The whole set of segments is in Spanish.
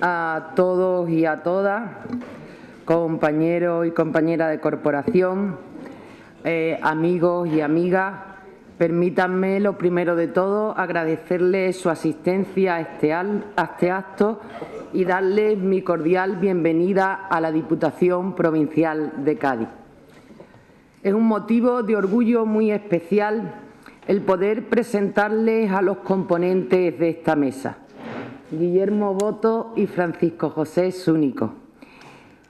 a todos y a todas, compañeros y compañeras de corporación, eh, amigos y amigas. Permítanme, lo primero de todo, agradecerles su asistencia a este, a este acto y darles mi cordial bienvenida a la Diputación Provincial de Cádiz. Es un motivo de orgullo muy especial el poder presentarles a los componentes de esta mesa. Guillermo Boto y Francisco José Súnico,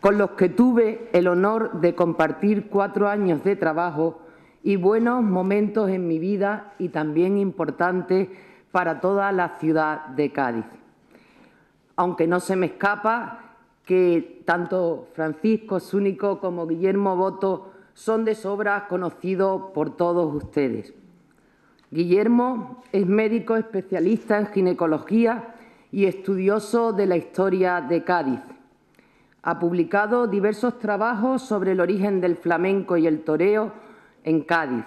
con los que tuve el honor de compartir cuatro años de trabajo y buenos momentos en mi vida y también importantes para toda la ciudad de Cádiz. Aunque no se me escapa que tanto Francisco Súnico como Guillermo Boto son de sobra conocidos por todos ustedes. Guillermo es médico especialista en ginecología y estudioso de la historia de Cádiz. Ha publicado diversos trabajos sobre el origen del flamenco y el toreo en Cádiz,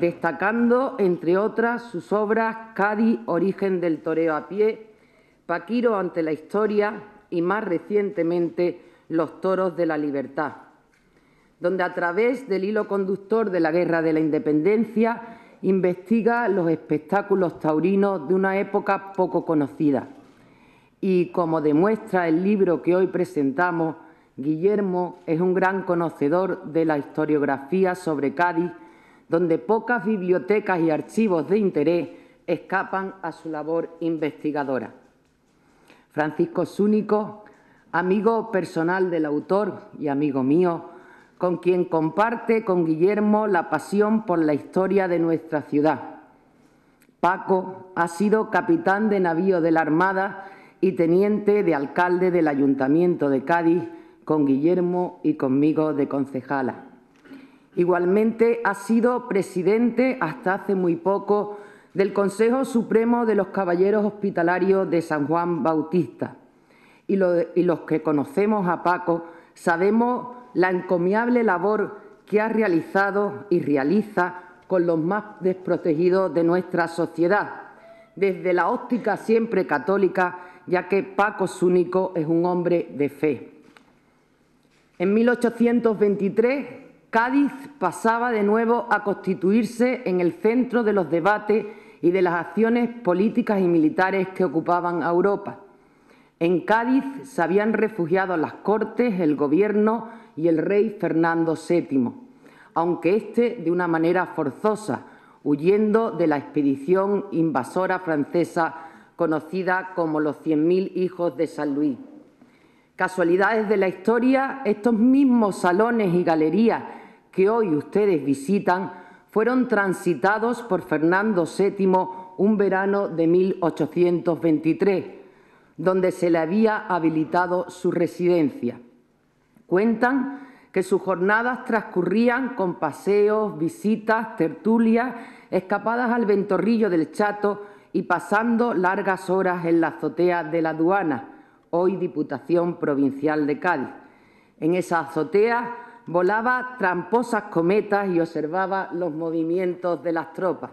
destacando, entre otras, sus obras Cádiz, origen del toreo a pie, Paquiro ante la historia y, más recientemente, Los toros de la libertad, donde a través del hilo conductor de la Guerra de la Independencia investiga los espectáculos taurinos de una época poco conocida y como demuestra el libro que hoy presentamos, Guillermo es un gran conocedor de la historiografía sobre Cádiz, donde pocas bibliotecas y archivos de interés escapan a su labor investigadora. Francisco Súnico, amigo personal del autor y amigo mío, con quien comparte con Guillermo la pasión por la historia de nuestra ciudad. Paco ha sido capitán de navío de la Armada y teniente de alcalde del Ayuntamiento de Cádiz con Guillermo y conmigo de concejala. Igualmente ha sido presidente hasta hace muy poco del Consejo Supremo de los Caballeros Hospitalarios de San Juan Bautista. Y, los que conocemos a Paco sabemos la encomiable labor que ha realizado y realiza con los más desprotegidos de nuestra sociedad, desde la óptica siempre católica ya que Paco Súnico es un hombre de fe. En 1823, Cádiz pasaba de nuevo a constituirse en el centro de los debates y de las acciones políticas y militares que ocupaban a Europa. En Cádiz se habían refugiado las Cortes, el Gobierno y el rey Fernando VII, aunque éste de una manera forzosa, huyendo de la expedición invasora francesa conocida como los 100.000 hijos de San Luis. Casualidades de la historia, estos mismos salones y galerías que hoy ustedes visitan fueron transitados por Fernando VII un verano de 1823, donde se le había habilitado su residencia. Cuentan que sus jornadas transcurrían con paseos, visitas, tertulias, escapadas al ventorrillo del Chato y pasando largas horas en la azotea de la aduana, hoy Diputación Provincial de Cádiz. En esa azotea volaba tramposas cometas y observaba los movimientos de las tropas.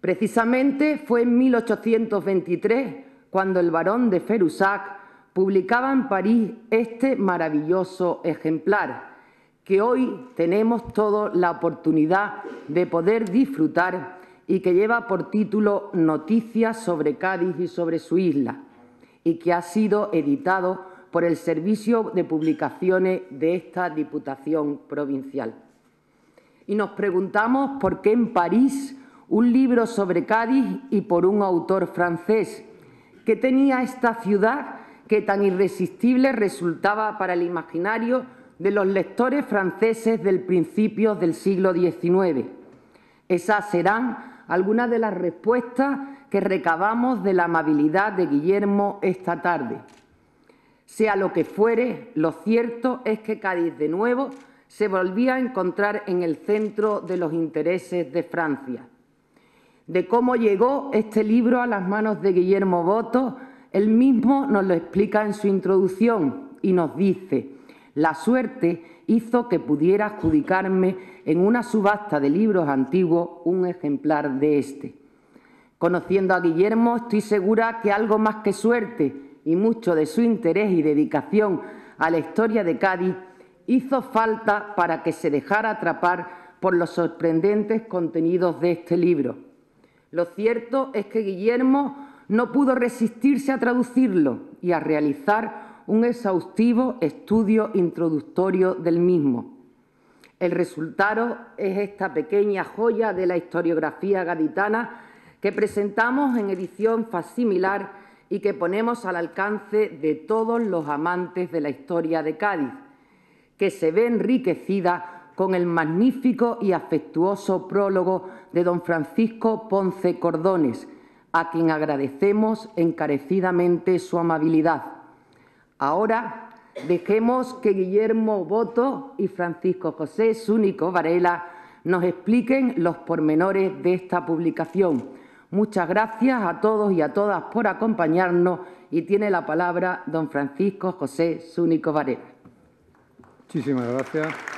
Precisamente fue en 1823 cuando el barón de Ferussac publicaba en París este maravilloso ejemplar, que hoy tenemos toda la oportunidad de poder disfrutar y que lleva por título Noticias sobre Cádiz y sobre su isla, y que ha sido editado por el Servicio de Publicaciones de esta Diputación Provincial. Y nos preguntamos por qué en París un libro sobre Cádiz y por un autor francés. ¿Qué tenía esta ciudad que tan irresistible resultaba para el imaginario de los lectores franceses del principio del siglo XIX? Esas serán algunas de las respuestas que recabamos de la amabilidad de Guillermo esta tarde. Sea lo que fuere, lo cierto es que Cádiz de nuevo se volvía a encontrar en el centro de los intereses de Francia. De cómo llegó este libro a las manos de Guillermo Boto, él mismo nos lo explica en su introducción y nos dice, la suerte hizo que pudiera adjudicarme en una subasta de libros antiguos un ejemplar de este. Conociendo a Guillermo, estoy segura que algo más que suerte y mucho de su interés y dedicación a la historia de Cádiz, hizo falta para que se dejara atrapar por los sorprendentes contenidos de este libro. Lo cierto es que Guillermo no pudo resistirse a traducirlo y a realizar un exhaustivo estudio introductorio del mismo. El resultado es esta pequeña joya de la historiografía gaditana que presentamos en edición facsimilar y que ponemos al alcance de todos los amantes de la historia de Cádiz, que se ve enriquecida con el magnífico y afectuoso prólogo de don Francisco Ponce Cordones, a quien agradecemos encarecidamente su amabilidad. Ahora dejemos que Guillermo Boto y Francisco José Súnico Varela nos expliquen los pormenores de esta publicación. Muchas gracias a todos y a todas por acompañarnos y tiene la palabra don Francisco José Súnico Varela. Muchísimas gracias.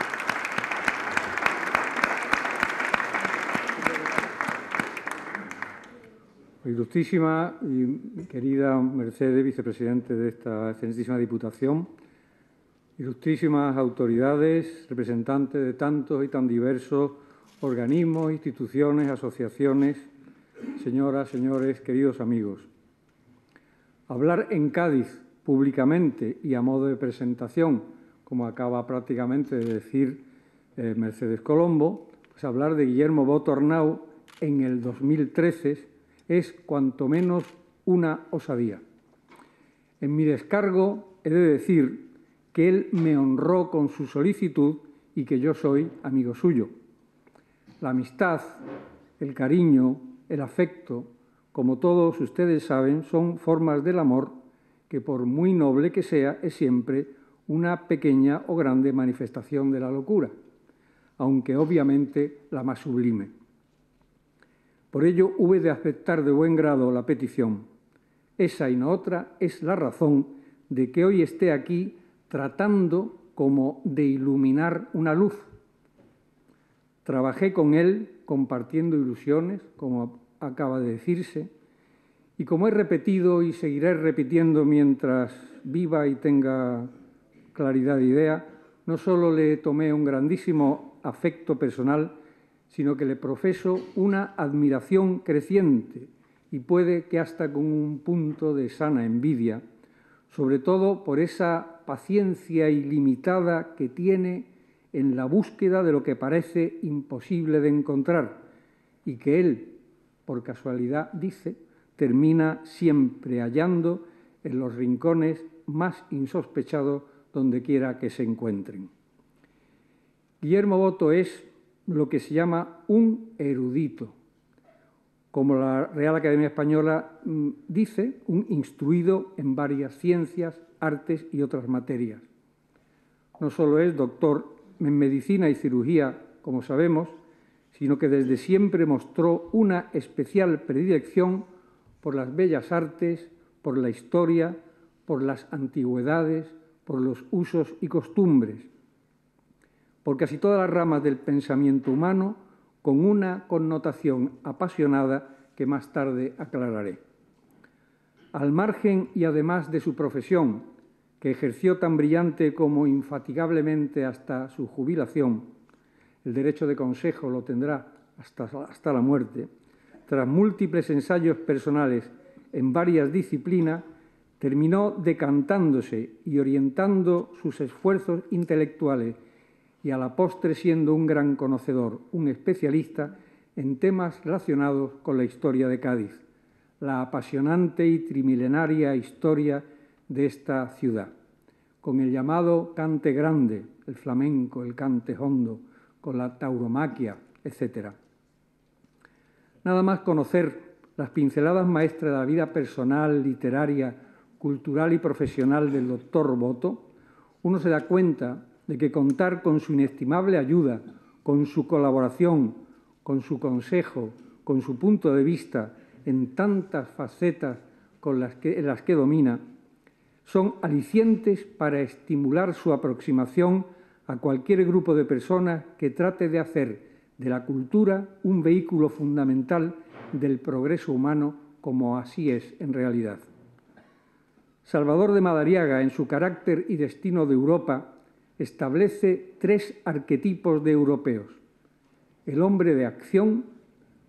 Ilustrísima y querida Mercedes, vicepresidente de esta excelentísima Diputación, ilustrísimas autoridades, representantes de tantos y tan diversos organismos, instituciones, asociaciones, señoras, señores, queridos amigos. Hablar en Cádiz públicamente y a modo de presentación, como acaba prácticamente de decir eh, Mercedes Colombo, pues hablar de Guillermo Botornau en el 2013 es cuanto menos una osadía. En mi descargo he de decir que él me honró con su solicitud y que yo soy amigo suyo. La amistad, el cariño, el afecto, como todos ustedes saben, son formas del amor que por muy noble que sea, es siempre una pequeña o grande manifestación de la locura, aunque obviamente la más sublime. Por ello hube de aceptar de buen grado la petición. Esa y no otra es la razón de que hoy esté aquí tratando como de iluminar una luz. Trabajé con él compartiendo ilusiones, como acaba de decirse, y como he repetido y seguiré repitiendo mientras viva y tenga claridad de idea, no solo le tomé un grandísimo afecto personal, sino que le profeso una admiración creciente y puede que hasta con un punto de sana envidia, sobre todo por esa paciencia ilimitada que tiene en la búsqueda de lo que parece imposible de encontrar y que él, por casualidad, dice, termina siempre hallando en los rincones más insospechados donde quiera que se encuentren. Guillermo Boto es lo que se llama un erudito, como la Real Academia Española mm, dice, un instruido en varias ciencias, artes y otras materias. No solo es doctor en medicina y cirugía, como sabemos, sino que desde siempre mostró una especial predilección por las bellas artes, por la historia, por las antigüedades, por los usos y costumbres, por casi todas las ramas del pensamiento humano con una connotación apasionada que más tarde aclararé. Al margen y además de su profesión, que ejerció tan brillante como infatigablemente hasta su jubilación, el derecho de consejo lo tendrá hasta, hasta la muerte, tras múltiples ensayos personales en varias disciplinas, terminó decantándose y orientando sus esfuerzos intelectuales y a la postre siendo un gran conocedor, un especialista en temas relacionados con la historia de Cádiz, la apasionante y trimilenaria historia de esta ciudad, con el llamado cante grande, el flamenco, el cante hondo, con la tauromaquia, etc. Nada más conocer las pinceladas maestras de la vida personal, literaria, cultural y profesional del doctor Boto, uno se da cuenta de que contar con su inestimable ayuda, con su colaboración, con su consejo, con su punto de vista en tantas facetas con las que, las que domina, son alicientes para estimular su aproximación a cualquier grupo de personas que trate de hacer de la cultura un vehículo fundamental del progreso humano como así es en realidad. Salvador de Madariaga, en su carácter y destino de Europa, establece tres arquetipos de europeos. El hombre de acción,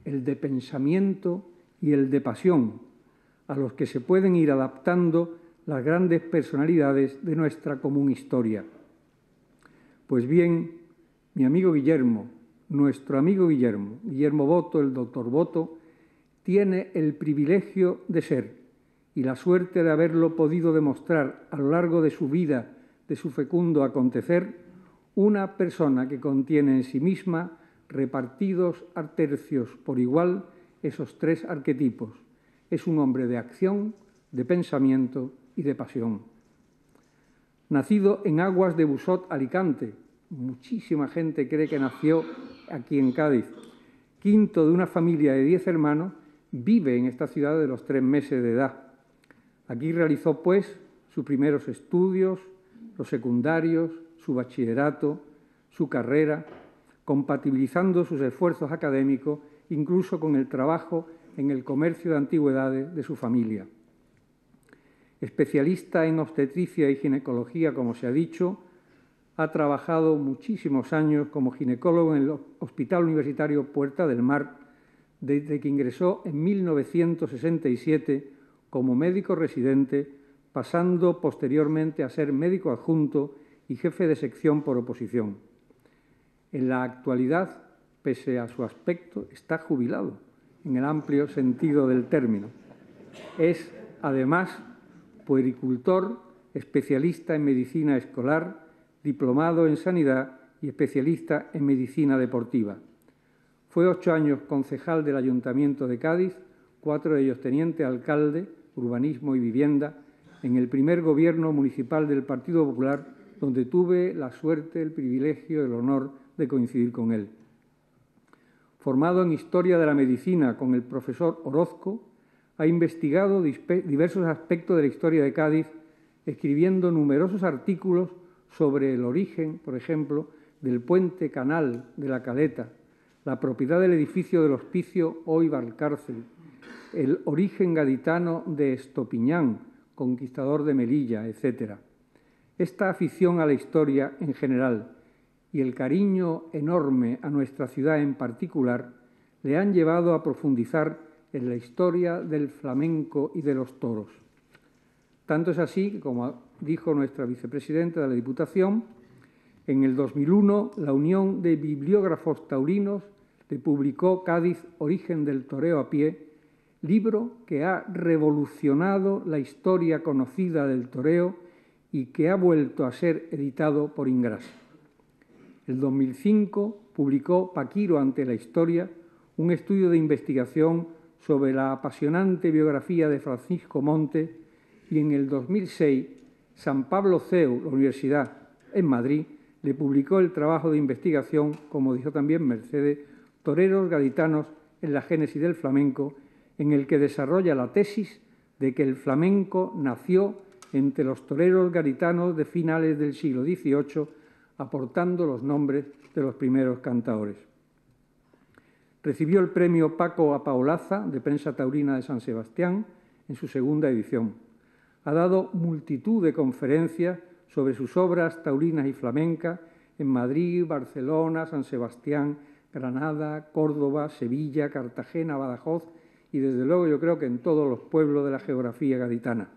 el de pensamiento y el de pasión, a los que se pueden ir adaptando las grandes personalidades de nuestra común historia. Pues bien, mi amigo Guillermo, nuestro amigo Guillermo, Guillermo Boto, el doctor Boto, tiene el privilegio de ser y la suerte de haberlo podido demostrar a lo largo de su vida, de su fecundo acontecer, una persona que contiene en sí misma, repartidos a tercios por igual, esos tres arquetipos. Es un hombre de acción, de pensamiento y de pasión. Nacido en aguas de Busot, Alicante, muchísima gente cree que nació aquí en Cádiz, quinto de una familia de diez hermanos, vive en esta ciudad de los tres meses de edad. Aquí realizó, pues, sus primeros estudios, los secundarios, su bachillerato, su carrera, compatibilizando sus esfuerzos académicos incluso con el trabajo en el comercio de antigüedades de su familia. Especialista en obstetricia y ginecología, como se ha dicho, ha trabajado muchísimos años como ginecólogo en el Hospital Universitario Puerta del Mar, desde que ingresó en 1967 como médico residente, pasando posteriormente a ser médico adjunto y jefe de sección por oposición. En la actualidad, pese a su aspecto, está jubilado, en el amplio sentido del término. Es, además, puericultor, especialista en medicina escolar, diplomado en sanidad y especialista en medicina deportiva. Fue ocho años concejal del Ayuntamiento de Cádiz, cuatro de ellos teniente alcalde, urbanismo y vivienda, en el primer gobierno municipal del Partido Popular, donde tuve la suerte, el privilegio, el honor de coincidir con él. Formado en Historia de la Medicina con el profesor Orozco, ha investigado diversos aspectos de la historia de Cádiz, escribiendo numerosos artículos sobre el origen, por ejemplo, del puente canal de la Caleta, la propiedad del edificio del hospicio hoy Valcárcel, el origen gaditano de Estopiñán, conquistador de Melilla, etc. Esta afición a la historia en general y el cariño enorme a nuestra ciudad en particular le han llevado a profundizar en la historia del flamenco y de los toros. Tanto es así, como dijo nuestra vicepresidenta de la Diputación, en el 2001 la Unión de Bibliógrafos Taurinos le publicó Cádiz, Origen del Toreo a Pie, libro que ha revolucionado la historia conocida del toreo y que ha vuelto a ser editado por Ingras. El 2005 publicó Paquiro ante la historia, un estudio de investigación sobre la apasionante biografía de Francisco Monte, y en el 2006 San Pablo CEU, la Universidad en Madrid, le publicó el trabajo de investigación, como dijo también Mercedes, Toreros Gaditanos en la génesis del flamenco, en el que desarrolla la tesis de que el flamenco nació entre los toreros gaditanos de finales del siglo XVIII, aportando los nombres de los primeros cantadores. Recibió el premio Paco Apaolaza de Prensa Taurina de San Sebastián en su segunda edición. Ha dado multitud de conferencias sobre sus obras taurinas y flamencas en Madrid, Barcelona, San Sebastián, Granada, Córdoba, Sevilla, Cartagena, Badajoz y desde luego yo creo que en todos los pueblos de la geografía gaditana.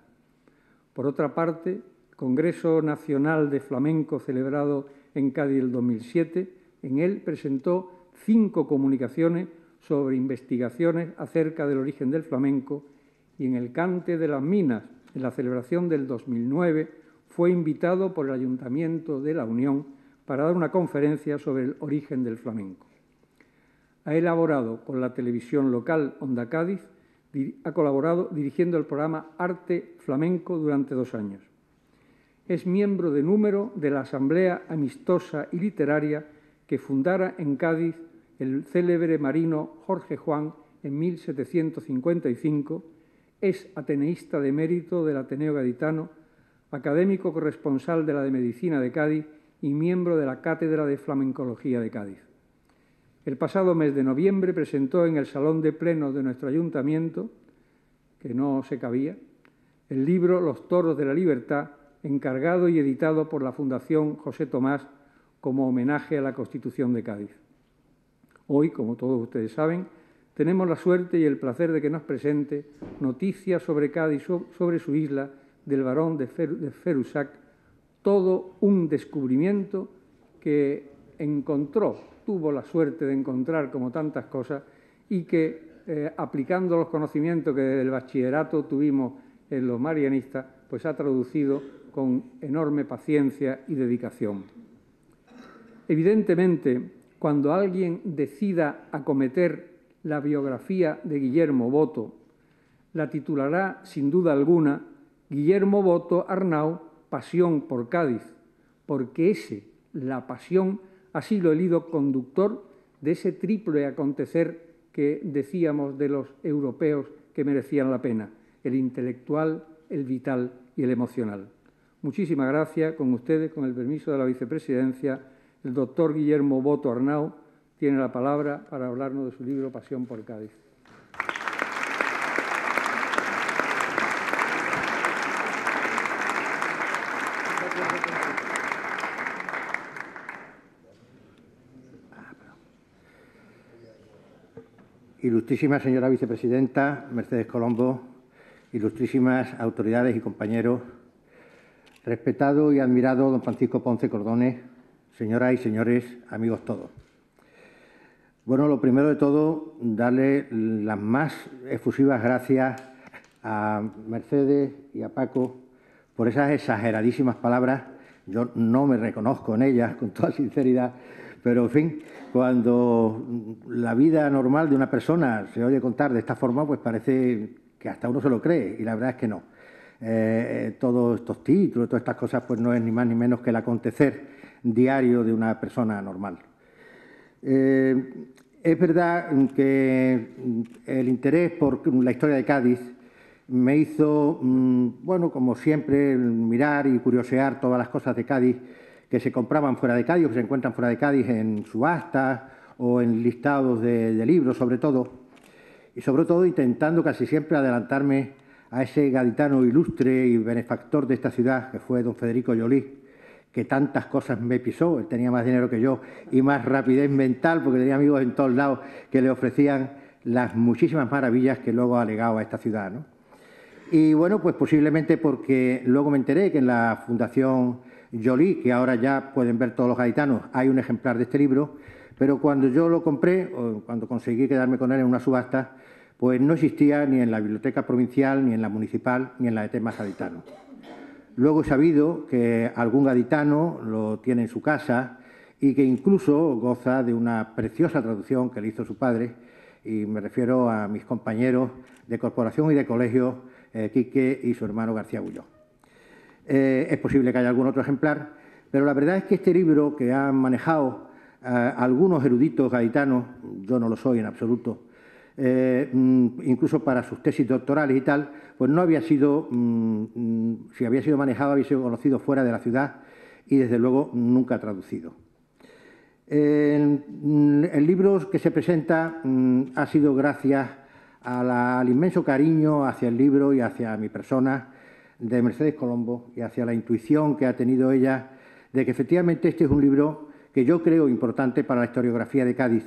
Por otra parte, el Congreso Nacional de Flamenco celebrado en Cádiz el 2007, en él presentó cinco comunicaciones sobre investigaciones acerca del origen del flamenco y en el Cante de las Minas, en la celebración del 2009, fue invitado por el Ayuntamiento de la Unión para dar una conferencia sobre el origen del flamenco. Ha elaborado con la televisión local Onda Cádiz, ha colaborado dirigiendo el programa Arte Flamenco durante dos años. Es miembro de número de la Asamblea Amistosa y Literaria que fundara en Cádiz el célebre marino Jorge Juan en 1755, es ateneísta de mérito del Ateneo Gaditano, académico corresponsal de la de Medicina de Cádiz y miembro de la Cátedra de Flamencología de Cádiz. El pasado mes de noviembre presentó en el Salón de Pleno de nuestro Ayuntamiento, que no se cabía, el libro Los toros de la libertad, encargado y editado por la Fundación José Tomás como homenaje a la Constitución de Cádiz. Hoy, como todos ustedes saben, tenemos la suerte y el placer de que nos presente noticias sobre Cádiz, sobre su isla, del barón de, Ferusac, todo un descubrimiento que encontró, tuvo la suerte de encontrar como tantas cosas y que eh, aplicando los conocimientos que desde el bachillerato tuvimos en los marianistas, pues ha traducido con enorme paciencia y dedicación. Evidentemente, cuando alguien decida acometer la biografía de Guillermo Boto, la titulará sin duda alguna Guillermo Boto Arnau, Pasión por Cádiz, porque ese, la pasión, ha sido el hilo conductor de ese triple acontecer que decíamos de los europeos que merecían la pena, el intelectual, el vital y el emocional. Muchísimas gracias. Con ustedes, con el permiso de la vicepresidencia, el doctor Guillermo Boto Arnau tiene la palabra para hablarnos de su libro Pasión por Cádiz. Ilustrísima señora vicepresidenta Mercedes Colombo, ilustrísimas autoridades y compañeros, respetado y admirado don Francisco Ponce Cordones, señoras y señores, amigos todos. Bueno, lo primero de todo, darle las más efusivas gracias a Mercedes y a Paco por esas exageradísimas palabras. Yo no me reconozco en ellas, con toda sinceridad, pero, en fin, cuando la vida normal de una persona se oye contar de esta forma, pues parece que hasta uno se lo cree, y la verdad es que no. Eh, todos estos títulos, todas estas cosas, pues no es ni más ni menos que el acontecer diario de una persona normal. Eh, es verdad que el interés por la historia de Cádiz me hizo, mm, bueno, como siempre, mirar y curiosear todas las cosas de Cádiz que se compraban fuera de Cádiz, que se encuentran fuera de Cádiz en subastas o en listados de, libros, sobre todo, y sobre todo intentando casi siempre adelantarme a ese gaditano ilustre y benefactor de esta ciudad, que fue don Federico Llolí, que tantas cosas me pisó, él tenía más dinero que yo y más rapidez mental, porque tenía amigos en todos lados que le ofrecían las muchísimas maravillas que luego ha legado a esta ciudad. Y bueno, pues posiblemente porque luego me enteré que en la Fundación Jolie, que ahora ya pueden ver todos los gaditanos, hay un ejemplar de este libro, pero cuando yo lo compré, o cuando conseguí quedarme con él en una subasta, pues no existía ni en la biblioteca provincial, ni en la municipal, ni en la de temas gaditanos. Luego he sabido que algún gaditano lo tiene en su casa y que incluso goza de una preciosa traducción que le hizo su padre, y me refiero a mis compañeros de corporación y de colegio, eh, Quique y su hermano García Bulló. Eh, es posible que haya algún otro ejemplar, pero la verdad es que este libro que han manejado eh, algunos eruditos gaitanos, yo no lo soy en absoluto, eh, mm, incluso para sus tesis doctorales y tal, pues no había sido, mm, mm, si había sido manejado, había sido conocido fuera de la ciudad y desde luego nunca traducido. el libro que se presenta ha sido gracias al inmenso cariño hacia el libro y hacia mi persona de Mercedes Colombo y hacia la intuición que ha tenido ella de que efectivamente este es un libro que yo creo importante para la historiografía de Cádiz,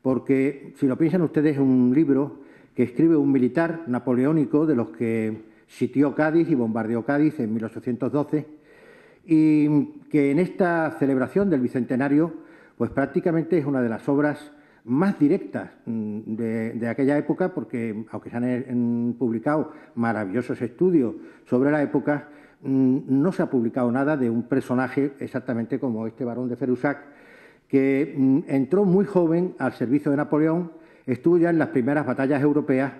porque si lo piensan ustedes es un libro que escribe un militar napoleónico de los que sitió Cádiz y bombardeó Cádiz en 1812 y que en esta celebración del Bicentenario pues prácticamente es una de las obras más directas mm, de, aquella época, porque aunque se han publicado maravillosos estudios sobre la época, mm, no se ha publicado nada de un personaje exactamente como este barón de Ferusac, que mm, entró muy joven al servicio de Napoleón, estuvo ya en las primeras batallas europeas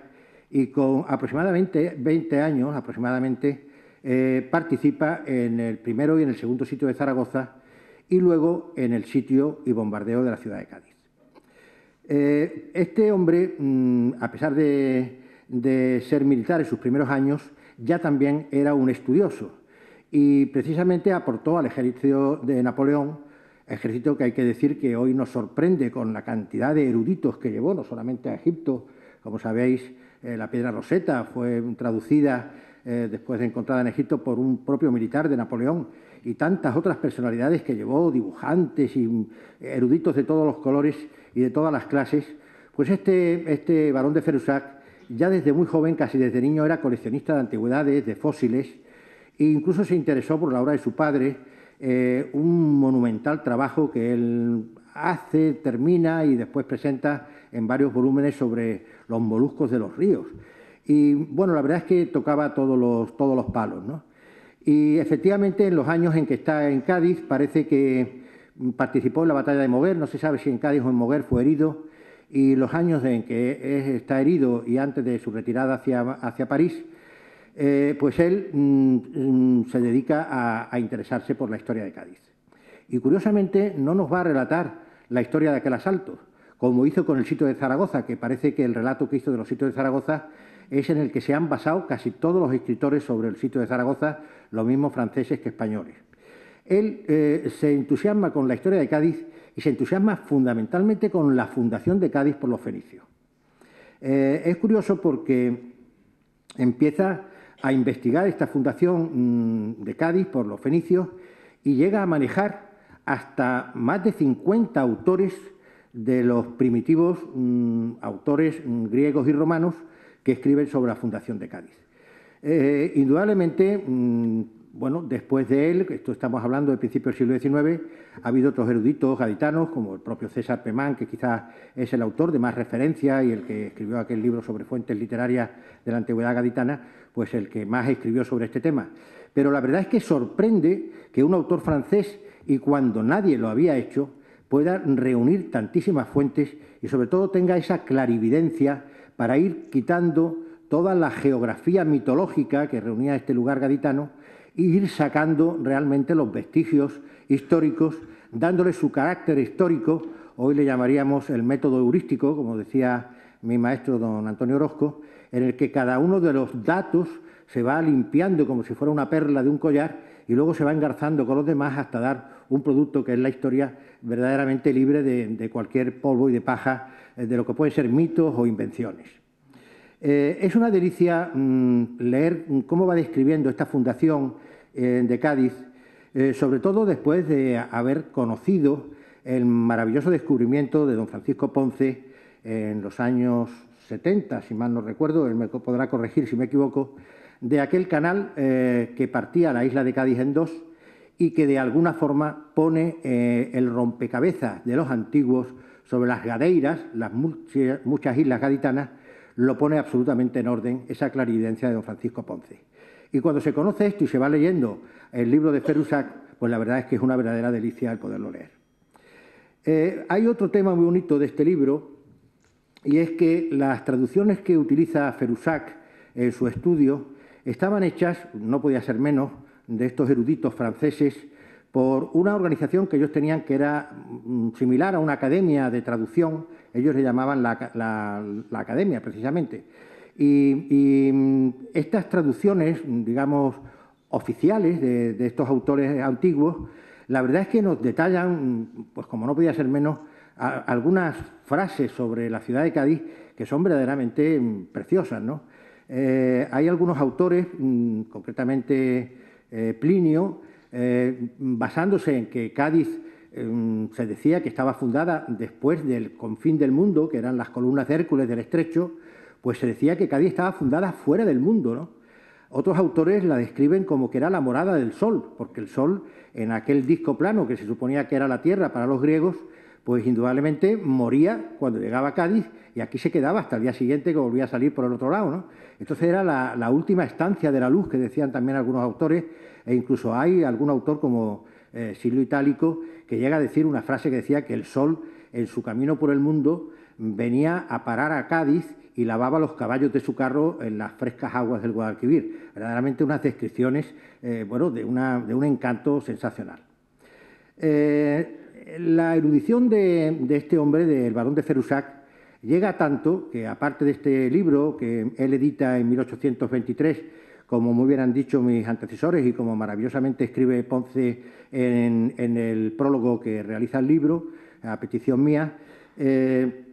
y con aproximadamente 20 años, aproximadamente, eh, participa en el primero y en el segundo sitio de Zaragoza y luego en el sitio y bombardeo de la ciudad de Cádiz. Eh, este hombre, mm, a pesar de, ser militar en sus primeros años, ya también era un estudioso y precisamente aportó al ejército de Napoleón, ejército que hay que decir que hoy nos sorprende con la cantidad de eruditos que llevó, no solamente a Egipto, como sabéis, eh, la piedra roseta fue traducida eh, después de encontrada en Egipto por un propio militar de Napoleón y tantas otras personalidades que llevó, dibujantes y eruditos de todos los colores y de todas las clases, pues este, este varón de Ferrusac ya desde muy joven, casi desde niño, era coleccionista de antigüedades, de fósiles, e incluso se interesó por la obra de su padre, eh, un monumental trabajo que él hace, termina y después presenta en varios volúmenes sobre los moluscos de los ríos. Y bueno, la verdad es que tocaba todos los, todos los palos. ¿no? Y efectivamente, en los años en que está en Cádiz, parece que participó en la batalla de Moguer, no se sabe si en Cádiz o en Moguer fue herido, y los años en que está herido y antes de su retirada hacia, hacia París, eh, pues él mm, mm, se dedica a, a, interesarse por la historia de Cádiz. Y curiosamente no nos va a relatar la historia de aquel asalto, como hizo con el sitio de Zaragoza, que parece que el relato que hizo de los sitios de Zaragoza es en el que se han basado casi todos los escritores sobre el sitio de Zaragoza, los mismos franceses que españoles. Él eh, se entusiasma con la historia de Cádiz y se entusiasma fundamentalmente con la fundación de Cádiz por los fenicios. Eh, es curioso porque empieza a investigar esta fundación mm, de Cádiz por los fenicios y llega a manejar hasta más de 50 autores de los primitivos mm, autores mm, griegos y romanos que escriben sobre la fundación de Cádiz. Eh, indudablemente, bueno, después de él, esto estamos hablando de principios del siglo XIX, ha habido otros eruditos gaditanos, como el propio César Pemán, que quizás es el autor de más referencia y el que escribió aquel libro sobre fuentes literarias de la antigüedad gaditana, pues el que más escribió sobre este tema. Pero la verdad es que sorprende que un autor francés, y cuando nadie lo había hecho, pueda reunir tantísimas fuentes y sobre todo tenga esa clarividencia para ir quitando toda la geografía mitológica que reunía este lugar gaditano ir sacando realmente los vestigios históricos, dándole su carácter histórico, hoy le llamaríamos el método heurístico, como decía mi maestro don Antonio Orozco, en el que cada uno de los datos se va limpiando como si fuera una perla de un collar y luego se va engarzando con los demás hasta dar un producto que es la historia verdaderamente libre de, cualquier polvo y de paja eh, de lo que pueden ser mitos o invenciones. Eh, es una delicia mm, leer cómo va describiendo esta fundación eh, de Cádiz, sobre todo después de haber conocido el maravilloso descubrimiento de don Francisco Ponce en los años 70, si mal no recuerdo, él me podrá corregir si me equivoco, de aquel canal que partía la isla de Cádiz en dos y que de alguna forma pone eh, el rompecabezas de los antiguos sobre las gadeiras, las muchas islas gaditanas, lo pone absolutamente en orden esa clarividencia de don Francisco Ponce. Y cuando se conoce esto y se va leyendo el libro de Ferusac, pues la verdad es que es una verdadera delicia el poderlo leer. Eh, hay otro tema muy bonito de este libro y es que las traducciones que utiliza Ferusac en su estudio estaban hechas, no podía ser menos, de estos eruditos franceses por una organización que ellos tenían que era mm, similar a una academia de traducción, ellos le llamaban la, academia precisamente. Y, mm, estas traducciones, digamos, oficiales de, estos autores antiguos, la verdad es que nos detallan, pues como no podía ser menos, algunas frases sobre la ciudad de Cádiz que son verdaderamente mm, preciosas. Eh, hay algunos autores, concretamente eh, Plinio, eh, basándose en que Cádiz em, se decía que estaba fundada después del confín del mundo, que eran las columnas de Hércules del Estrecho, pues se decía que Cádiz estaba fundada fuera del mundo. Otros autores la describen como que era la morada del sol, porque el sol, en aquel disco plano que se suponía que era la tierra para los griegos, pues indudablemente moría cuando llegaba a Cádiz y aquí se quedaba hasta el día siguiente que volvía a salir por el otro lado. ¿no? Entonces era la, última estancia de la luz que decían también algunos autores, e incluso hay algún autor como eh, Silvio Itálico que llega a decir una frase que decía que el sol en su camino por el mundo venía a parar a Cádiz y lavaba los caballos de su carro en las frescas aguas del Guadalquivir. Verdaderamente unas descripciones eh, bueno, de, de, un encanto sensacional. Eh, la erudición de, este hombre, del barón de Ferrusac, llega tanto que, aparte de este libro que él edita en 1823, como muy bien han dicho mis antecesores y como maravillosamente escribe Ponce en, el prólogo que realiza el libro, a petición mía, eh,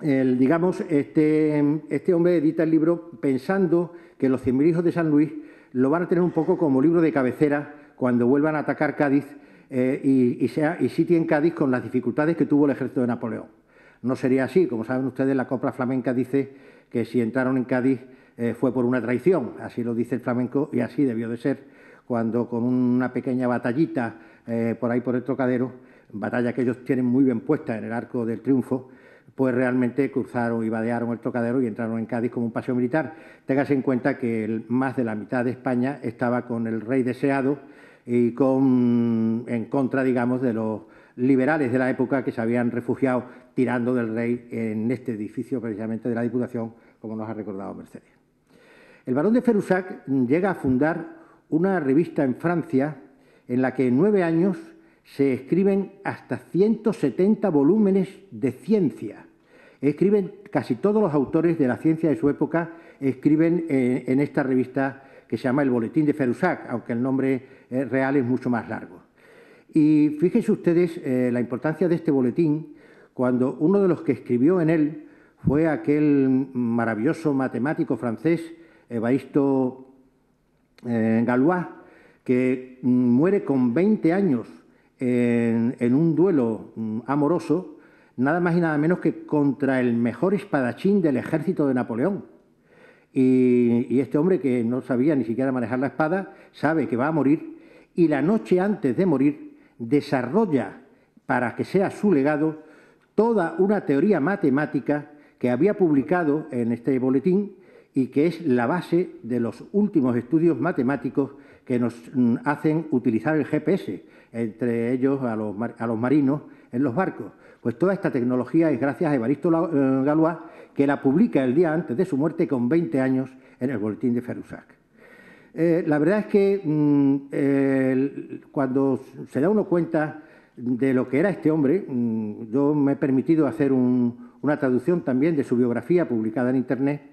digamos, este, este, hombre edita el libro pensando que los Cien hijos de San Luis lo van a tener un poco como libro de cabecera cuando vuelvan a atacar Cádiz eh, y, y sitien Cádiz con las dificultades que tuvo el ejército de Napoleón. No sería así, como saben ustedes, la copla flamenca dice que si entraron en Cádiz eh, fue por una traición, así lo dice el flamenco y así debió de ser, cuando con una pequeña batallita eh, por ahí por el trocadero, batalla que ellos tienen muy bien puesta en el arco del triunfo, pues realmente cruzaron y vadearon el trocadero y entraron en Cádiz como un paseo militar. Téngase en cuenta que más de la mitad de España estaba con el rey deseado y con, en contra, digamos, de los liberales de la época que se habían refugiado tirando del rey en este edificio precisamente de la Diputación, como nos ha recordado Mercedes. El barón de Ferussac llega a fundar una revista en Francia en la que en nueve años se escriben hasta 170 volúmenes de ciencia. Escriben casi todos los autores de la ciencia de su época, escriben en, esta revista que se llama El Boletín de Ferussac, aunque el nombre eh, real es mucho más largo. Y fíjense ustedes eh, la importancia de este boletín cuando uno de los que escribió en él fue aquel maravilloso matemático francés, Evaristo Galois, que mm, muere con 20 años en, un duelo mm, amoroso, nada más y nada menos que contra el mejor espadachín del ejército de Napoleón. Y, este hombre que no sabía ni siquiera manejar la espada, sabe que va a morir y la noche antes de morir desarrolla, para que sea su legado, toda una teoría matemática que había publicado en este boletín y que es la base de los últimos estudios matemáticos que nos mm, hacen utilizar el GPS, entre ellos a los, marinos en los barcos. Pues toda esta tecnología es gracias a Evaristo eh, Galois, que la publica el día antes de su muerte con 20 años en el Boletín de Ferussac. Eh, la verdad es que mm, cuando se da uno cuenta de lo que era este hombre, mm, yo me he permitido hacer una traducción también de su biografía publicada en Internet,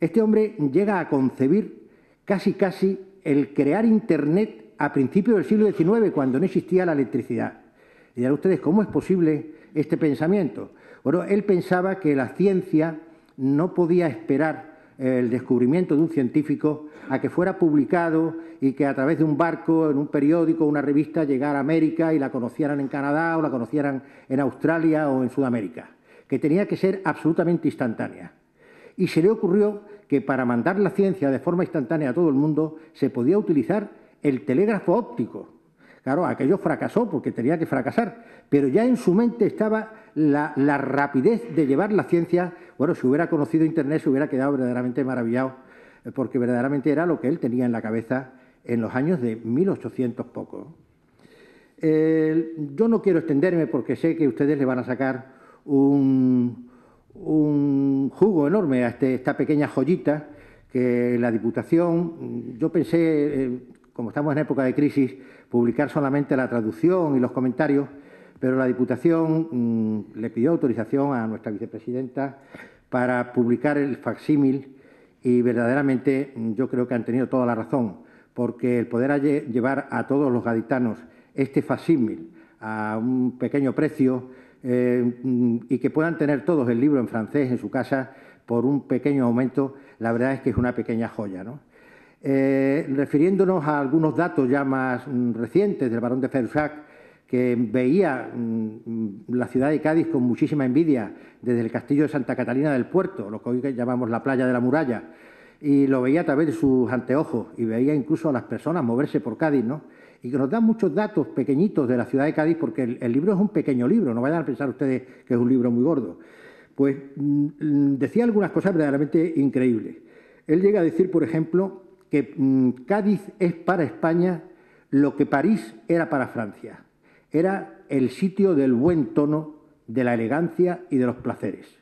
este hombre llega a concebir casi casi el crear Internet a principios del siglo XIX, cuando no existía la electricidad. Y dirán ustedes, ¿cómo es posible este pensamiento? Bueno, él pensaba que la ciencia no podía esperar el descubrimiento de un científico a que fuera publicado y que a través de un barco, en un periódico, una revista, llegara a América y la conocieran en Canadá o la conocieran en Australia o en Sudamérica, que tenía que ser absolutamente instantánea. Y se le ocurrió que para mandar la ciencia de forma instantánea a todo el mundo se podía utilizar el telégrafo óptico. Claro, aquello fracasó porque tenía que fracasar, pero ya en su mente estaba la, rapidez de llevar la ciencia. Bueno, si hubiera conocido Internet se hubiera quedado verdaderamente maravillado, eh, porque verdaderamente era lo que él tenía en la cabeza en los años de 1800 poco. yo no quiero extenderme porque sé que ustedes le van a sacar un, un jugo enorme a este, esta pequeña joyita que la Diputación, yo pensé, eh, como estamos en época de crisis, publicar solamente la traducción y los comentarios, pero la Diputación mm, le pidió autorización a nuestra vicepresidenta para publicar el facsímil y verdaderamente mm, yo creo que han tenido toda la razón, porque el poder llevar a todos los gaditanos este facsímil a un pequeño precio eh, mm, y que puedan tener todos el libro en francés en su casa por un pequeño aumento, la verdad es que es una pequeña joya. Eh, refiriéndonos a algunos datos ya más mm, recientes del barón de Ferussac, que veía mm, la ciudad de Cádiz con muchísima envidia desde el castillo de Santa Catalina del Puerto, lo que hoy llamamos la playa de la muralla, y lo veía a través de sus anteojos y veía incluso a las personas moverse por Cádiz, ¿no? Y que nos da muchos datos pequeñitos de la ciudad de Cádiz, porque el, libro es un pequeño libro, no vayan a pensar ustedes que es un libro muy gordo. Pues mm, decía algunas cosas verdaderamente increíbles. Él llega a decir, por ejemplo, que mm, Cádiz es para España lo que París era para Francia. Era el sitio del buen tono, de la elegancia y de los placeres.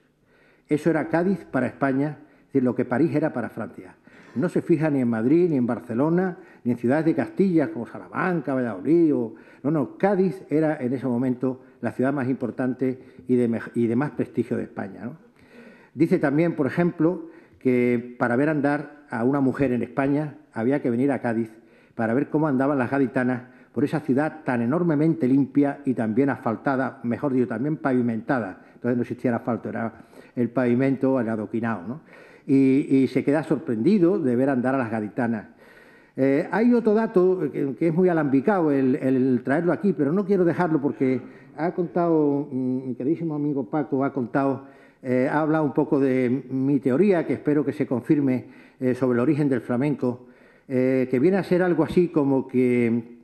Eso era Cádiz para España, es decir, lo que París era para Francia. No se fija ni en Madrid, ni en Barcelona, ni en ciudades de Castilla como Salamanca, Valladolid. O... No, no, Cádiz era en ese momento la ciudad más importante y de, más prestigio de España. Dice también, por ejemplo, que para ver andar a una mujer en España había que venir a Cádiz para ver cómo andaban las gaditanas por esa ciudad tan enormemente limpia y también asfaltada, mejor dicho, también pavimentada. Entonces no existía el asfalto, era el pavimento, el adoquinado. ¿no? Y, se queda sorprendido de ver andar a las gaditanas. Eh, hay otro dato que, es muy alambicado el, traerlo aquí, pero no quiero dejarlo porque ha contado, mm, mi queridísimo amigo Paco ha contado, eh, ha hablado un poco de mi teoría, que espero que se confirme, eh, sobre el origen del flamenco, que viene a ser algo así como que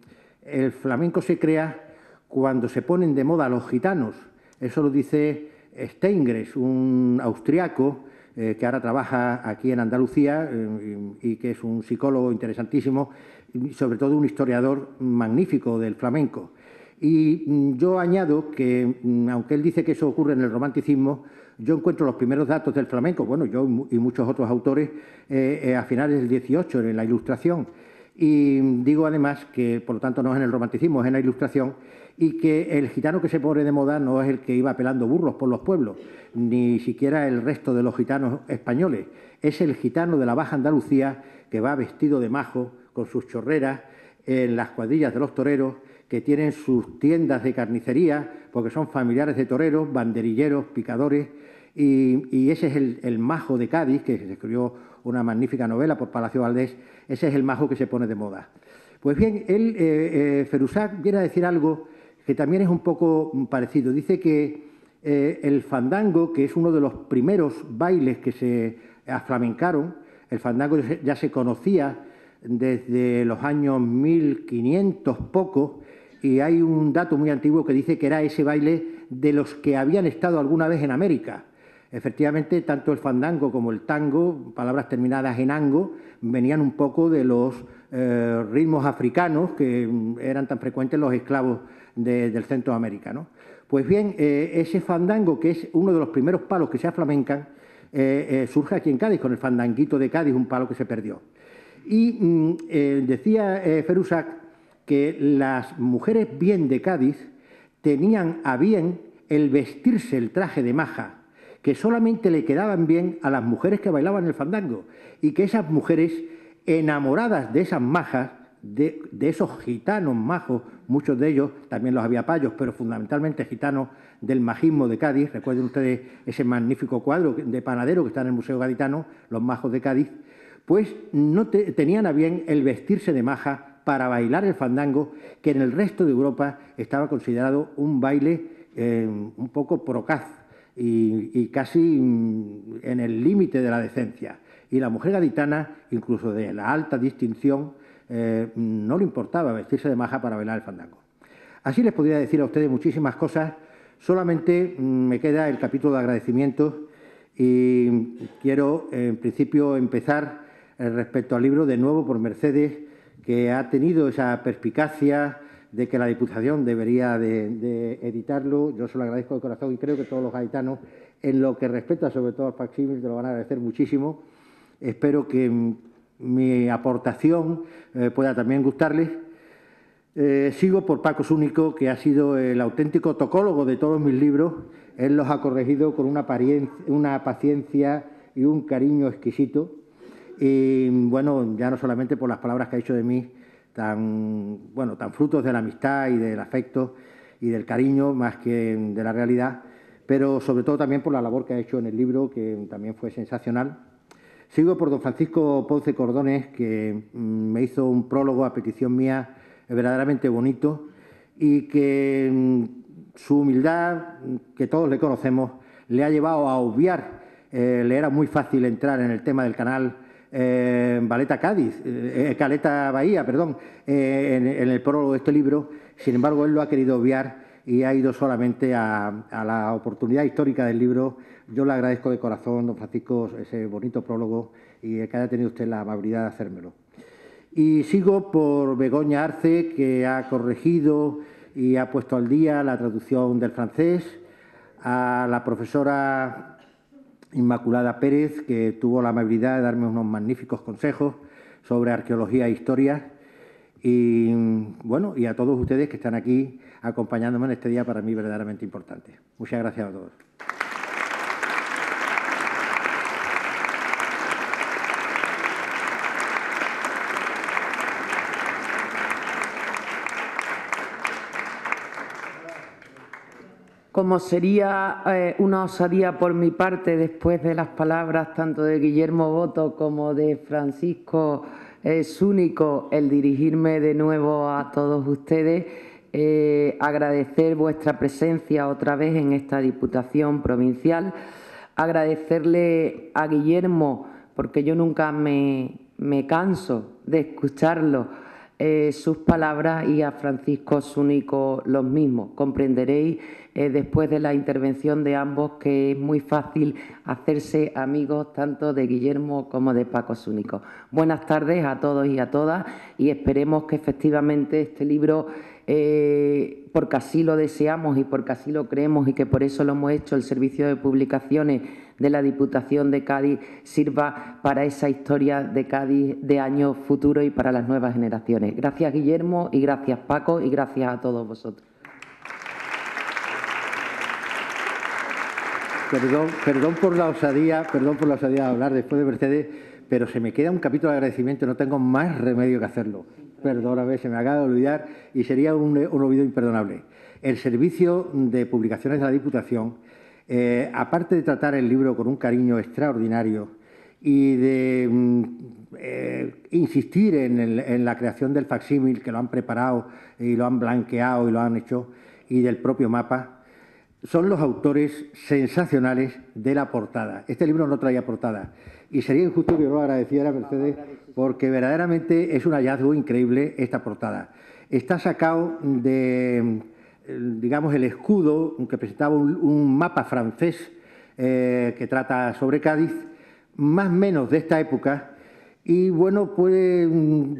el flamenco se crea cuando se ponen de moda los gitanos. Eso lo dice Steingres, un austriaco eh, que ahora trabaja aquí en Andalucía eh, y, que es un psicólogo interesantísimo y sobre todo un historiador magnífico del flamenco. Y mm, yo añado que, mm, aunque él dice que eso ocurre en el romanticismo, yo encuentro los primeros datos del flamenco, bueno, yo y muchos otros autores, eh, a finales del 18, en la Ilustración. Y digo además que, por lo tanto, no es en el romanticismo, es en la Ilustración, y que el gitano que se pone de moda no es el que iba pelando burros por los pueblos, ni siquiera el resto de los gitanos españoles, es el gitano de la Baja Andalucía que va vestido de majo, con sus chorreras, en las cuadrillas de los toreros, que tienen sus tiendas de carnicería, porque son familiares de toreros, banderilleros, picadores, y, ese es el, majo de Cádiz, que se escribió una magnífica novela por Palacio Valdés, ese es el majo que se pone de moda. Pues bien, él, eh, eh viene a decir algo que también es un poco parecido. Dice que eh, el fandango, que es uno de los primeros bailes que se aflamencaron, el fandango ya se conocía desde los años 1500 poco, y hay un dato muy antiguo que dice que era ese baile de los que habían estado alguna vez en América. Efectivamente, tanto el fandango como el tango, palabras terminadas en ango, venían un poco de los eh, ritmos africanos que mm, eran tan frecuentes los esclavos del centro americano. Pues bien, eh, ese fandango, que es uno de los primeros palos que se aflamencan, eh, surge aquí en Cádiz, con el fandanguito de Cádiz, un palo que se perdió. Y mm, decía Ferusac que las mujeres bien de Cádiz tenían a bien el vestirse el traje de maja, que solamente le quedaban bien a las mujeres que bailaban el fandango, y que esas mujeres, enamoradas de esas majas, de, esos gitanos majos, muchos de ellos, también los había payos, pero fundamentalmente gitanos del majismo de Cádiz, recuerden ustedes ese magnífico cuadro de panadero que está en el Museo Gaditano, los majos de Cádiz, pues no tenían a bien el vestirse de maja para bailar el fandango, que en el resto de Europa estaba considerado un baile eh, un poco procaz y, casi mm, en el límite de la decencia. Y la mujer gaditana, incluso de la alta distinción, eh, no le importaba vestirse de maja para bailar el fandango. Así les podría decir a ustedes muchísimas cosas, solamente mm, me queda el capítulo de agradecimientos y quiero en principio empezar eh, respecto al libro de nuevo por Mercedes, que ha tenido esa perspicacia de que la Diputación debería de, editarlo. Yo se lo agradezco de corazón y creo que todos los gaitanos, en lo que respecta sobre todo al facsímil, te lo van a agradecer muchísimo. Espero que mm, mi aportación eh, pueda también gustarles. Eh, sigo por Paco Súnico, que ha sido el auténtico tocólogo de todos mis libros. Él los ha corregido con una, una paciencia y un cariño exquisito. Y bueno, ya no solamente por las palabras que ha hecho de mí, tan, bueno, tan frutos de la amistad y del afecto y del cariño, más que de la realidad, pero sobre todo también por la labor que ha hecho en el libro, que también fue sensacional. Sigo por don Francisco Ponce Cordones, que mm, me hizo un prólogo a petición mía verdaderamente bonito y que mm, su humildad, que todos le conocemos, le ha llevado a obviar, eh, le era muy fácil entrar en el tema del canal eh, Cádiz, eh, Caleta Bahía, perdón, en, el prólogo de este libro. Sin embargo, él lo ha querido obviar y ha ido solamente a la oportunidad histórica del libro yo le agradezco de corazón, don Francisco, ese bonito prólogo y que haya tenido usted la amabilidad de hacérmelo. Y sigo por Begoña Arce, que ha corregido y ha puesto al día la traducción del francés, a la profesora Inmaculada Pérez, que tuvo la amabilidad de darme unos magníficos consejos sobre arqueología e historia, y bueno, y a todos ustedes que están aquí acompañándome en este día para mí verdaderamente importante. Muchas gracias a todos. Como sería eh, una osadía por mi parte después de las palabras tanto de Guillermo Boto como de Francisco Súnico el dirigirme de nuevo a todos ustedes, eh, agradecer vuestra presencia otra vez en esta Diputación Provincial, agradecerle a Guillermo, porque yo nunca me, canso de escucharlo, eh, sus palabras y a Francisco Súnico los mismos. Comprenderéis eh, después de la intervención de ambos que es muy fácil hacerse amigos tanto de Guillermo como de Paco Súnico. Buenas tardes a todos y a todas y esperemos que efectivamente este libro eh, porque así lo deseamos y porque así lo creemos y que por eso lo hemos hecho, el servicio de publicaciones de la Diputación de Cádiz sirva para esa historia de Cádiz de años futuros y para las nuevas generaciones. Gracias Guillermo y gracias Paco y gracias a todos vosotros. Perdón, perdón por la osadía, perdón por la osadía de hablar después de Mercedes, pero se me queda un capítulo de agradecimiento, no tengo más remedio que hacerlo perdóname, se me acaba de olvidar y sería un, olvido imperdonable. El servicio de publicaciones de la Diputación, eh, aparte de tratar el libro con un cariño extraordinario y de mm, eh, insistir en, la creación del facsímil, que lo han preparado y lo han blanqueado y lo han hecho, y del propio mapa, son los autores sensacionales de la portada. Este libro no traía portada y sería injusto que yo lo agradeciera, Mercedes, porque verdaderamente es un hallazgo increíble esta portada. Está sacado de, digamos, el escudo que presentaba un, mapa francés eh, que trata sobre Cádiz, más o menos de esta época, y bueno, puede mm,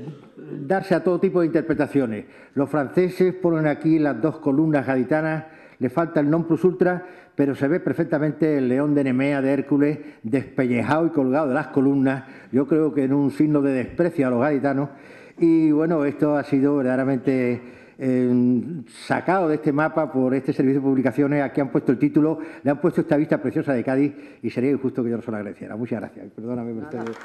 darse a todo tipo de interpretaciones. Los franceses ponen aquí las dos columnas gaditanas, le falta el non plus ultra, pero se ve perfectamente el león de Nemea de Hércules despellejado y colgado de las columnas, yo creo que en un signo de desprecio a los gaditanos. Y bueno, esto ha sido verdaderamente eh, sacado de este mapa por este servicio de publicaciones. Aquí han puesto el título, le han puesto esta vista preciosa de Cádiz y sería injusto que yo no se lo agradeciera. Muchas gracias. Perdóname, Mercedes.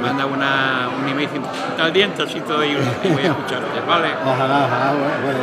manda una, un email calientecito y voy a escucharte, ¿vale? Ojalá, ojalá, bueno, bueno.